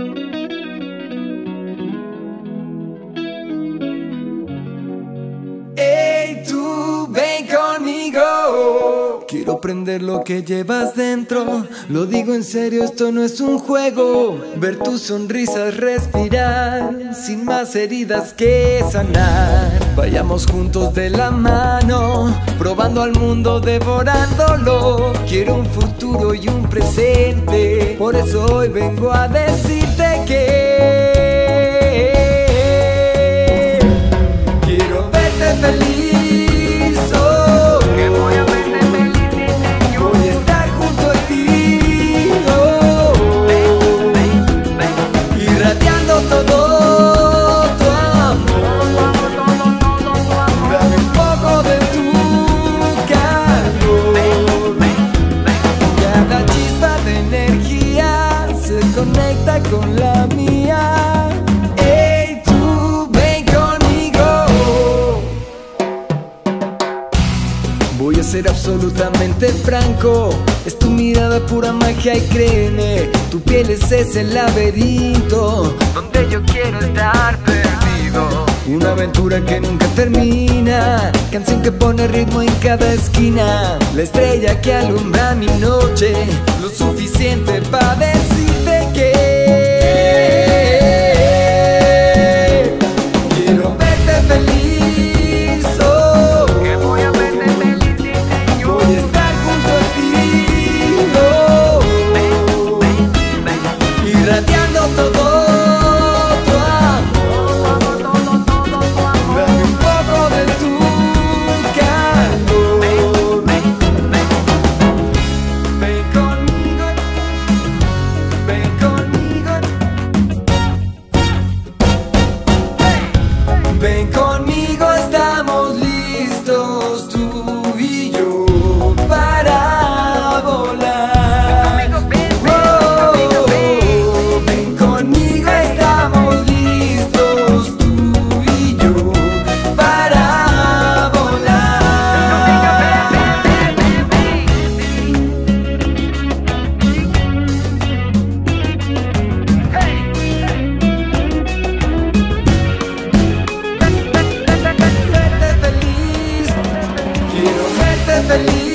thank you Quiero prender lo que llevas dentro. Lo digo en serio, esto no es un juego. Ver tus sonrisas respirar, sin más heridas que sanar. Vayamos juntos de la mano, probando al mundo, devorándolo. Quiero un futuro y un presente. Por eso hoy vengo a decirte que. Voy a ser absolutamente franco. Es tu mirada pura magia y créeme, tu piel es ese laberinto donde yo quiero estar perdido. Una aventura que nunca termina, canción que pone ritmo en cada esquina, la estrella que alumbra mi noche, lo suficiente para feliz.